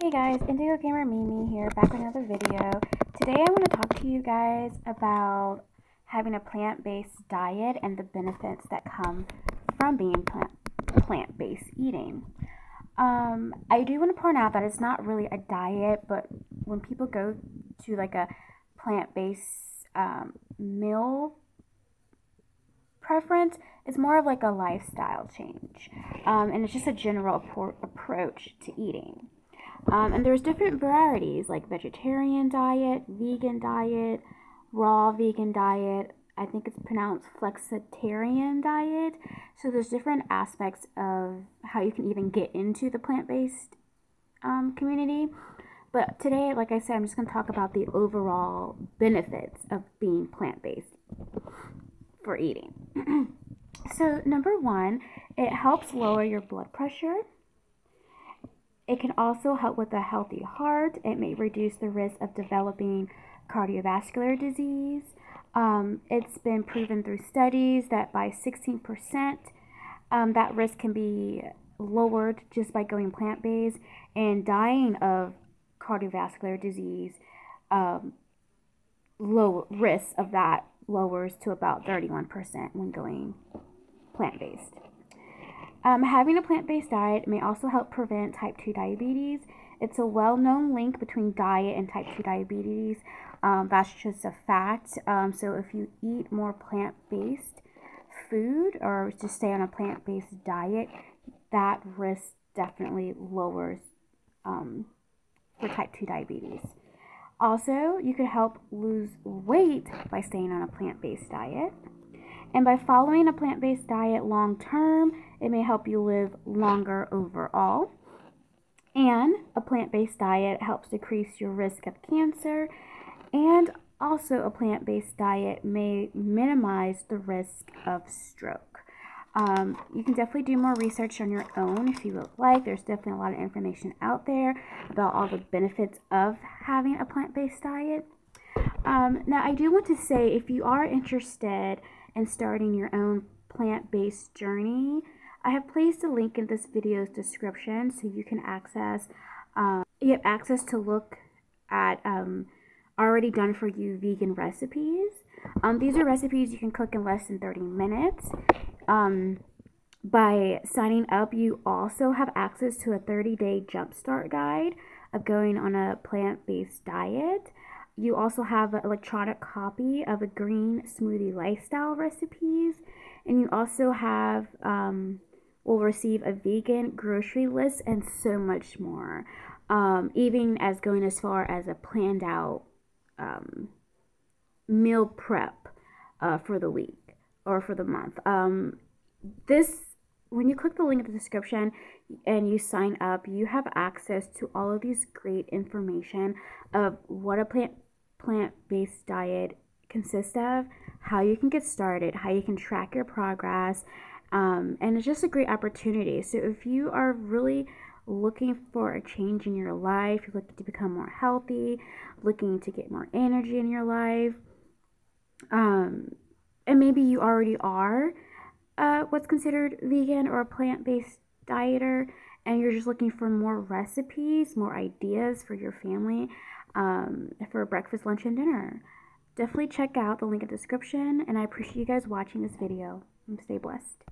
Hey guys, Indigo Gamer Mimi here, back with another video. Today I want to talk to you guys about having a plant-based diet and the benefits that come from being plant plant-based eating. Um, I do want to point out that it's not really a diet, but when people go to like a plant-based um, meal preference, it's more of like a lifestyle change. Um, and it's just a general approach to eating. Um, and there's different varieties like vegetarian diet, vegan diet, raw vegan diet. I think it's pronounced flexitarian diet. So there's different aspects of how you can even get into the plant-based um, community. But today, like I said, I'm just going to talk about the overall benefits of being plant-based for eating. so number one, it helps lower your blood pressure. It can also help with a healthy heart. It may reduce the risk of developing cardiovascular disease. Um, it's been proven through studies that by 16%, um, that risk can be lowered just by going plant based and dying of cardiovascular disease. Um, low risk of that lowers to about 31% when going plant based. Um, having a plant based diet may also help prevent type 2 diabetes. It's a well known link between diet and type 2 diabetes. Um, that's just a fact. Um, so, if you eat more plant based food or just stay on a plant based diet, that risk definitely lowers um, for type 2 diabetes. Also, you could help lose weight by staying on a plant based diet. And by following a plant based diet long term, it may help you live longer overall. And a plant based diet helps decrease your risk of cancer. And also, a plant based diet may minimize the risk of stroke. Um, you can definitely do more research on your own if you would like. There's definitely a lot of information out there about all the benefits of having a plant based diet. Um, now, I do want to say if you are interested and starting your own plant-based journey, I have placed a link in this video's description so you can access um, you have access to look at um, already done for you vegan recipes. Um, these are recipes you can cook in less than 30 minutes. Um, by signing up, you also have access to a 30 day jumpstart guide of going on a plant based diet. You also have an electronic copy of a green smoothie lifestyle recipes, and you also have um, will receive a vegan grocery list and so much more. Um, even as going as far as a planned out um, meal prep uh, for the week or for the month. Um, this when you click the link in the description and you sign up, you have access to all of these great information of what a plant plant based diet consists of, how you can get started, how you can track your progress, um, and it's just a great opportunity. So, if you are really looking for a change in your life, looking to become more healthy, looking to get more energy in your life, um, and maybe you already are uh, what's considered vegan or a plant based dieter, and you're just looking for more recipes, more ideas for your family um, for breakfast, lunch, and dinner. Definitely check out the link in the description, and I appreciate you guys watching this video. Stay blessed.